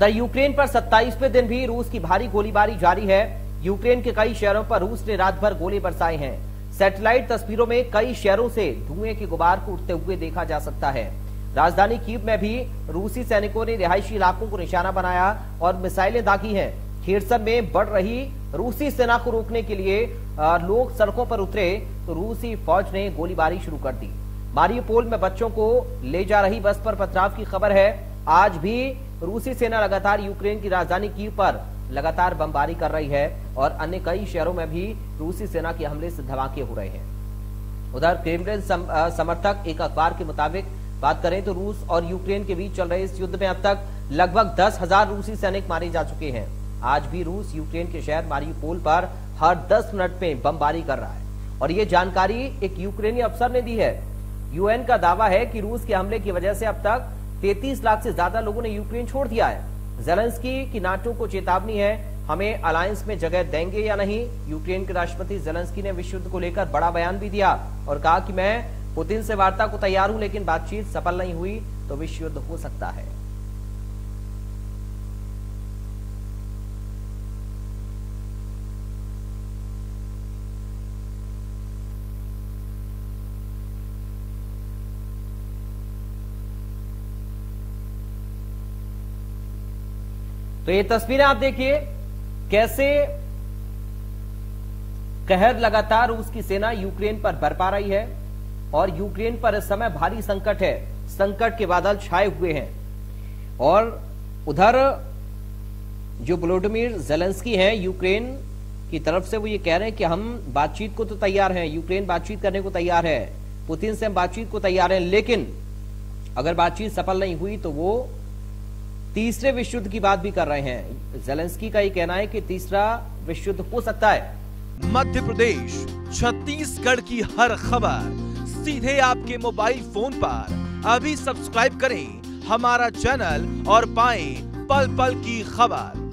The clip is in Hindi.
उधर यूक्रेन पर 27वें दिन भी रूस की भारी गोलीबारी जारी है। यूक्रेन के कई शहरों पर रूस ने रात भर गोले बरसाए हैं। सैटेलाइट तस्वीरों में कई शहरों से धुएँ के गुबार को उठते हुए देखा जा सकता है। राजधानी कीव में भी रूसी सैनिकों ने रिहायशी इलाकों को निशाना बनाया और मिसाइलें दागी हैं। खेरसन में बढ़ रही रूसी सेना को रोकने के लिए लोग सड़कों पर उतरे तो रूसी फौज ने गोलीबारी शुरू कर दी। मारियोपोल में बच्चों को ले जा रही बस पर पथराव की खबर है। आज भी रूसी सेना लगातार यूक्रेन की राजधानी कीव पर लगातार बमबारी कर रही है और अन्य कई शहरों में भी रूसी सेना के हमले से धमाके हो रहे हैं। उधर क्रेमलिन सम, समर्थक एक अखबार के मुताबिक बात करें तो रूस और यूक्रेन के बीच चल रहे इस युद्ध में अब तक लगभग दस हज़ार रूसी सैनिक मारे जा चुके हैं। आज भी रूस यूक्रेन के शहर मारियोपोल पर हर दस मिनट में बमबारी कर रहा है। और ये जानकारी एक यूक्रेनी अफसर ने दी है। यूएन का दावा है कि रूस के हमले की वजह से अब तक 33 लाख से ज़्यादा लोगों ने यूक्रेन छोड़ दिया है। जेलेंस्की की नाटो को चेतावनी है, हमें अलायंस में जगह देंगे या नहीं? यूक्रेन के राष्ट्रपति जेलेंस्की ने विश्व युद्ध को लेकर बड़ा बयान भी दिया और कहा कि मैं पुतिन से वार्ता को तैयार हूँ, लेकिन बातचीत सफल नहीं हुई तो विश्व युद्ध हो सकता है। तो ये तस्वीरें आप देखिए, कैसे कहर लगातार रूस की सेना यूक्रेन पर बरपा रही है और यूक्रेन पर इस समय भारी संकट है। संकट के बादल छाए हुए हैं। और उधर जो ब्लोडमिर जेलेंस्की हैं यूक्रेन की तरफ़ से वो ये कह रहे हैं कि हम बातचीत को तो तैयार हैं, यूक्रेन बातचीत करने को तैयार है, पुतिन से हम बातचीत को तैयार हैं, लेकिन अगर बातचीत सफल नहीं हुई तो वो तीसरे विश्व युद्ध की बात भी कर रहे हैं। जेलेंस्की का ये कहना है कि तीसरा विश्व युद्ध हो सकता है। मध्य प्रदेश, छत्तीसगढ़ की हर खबर। सीधे आपके मोबाइल फ़ोन पर। अभी सब्सक्राइब करें हमारा चैनल और पाएँ पल पल की खबर।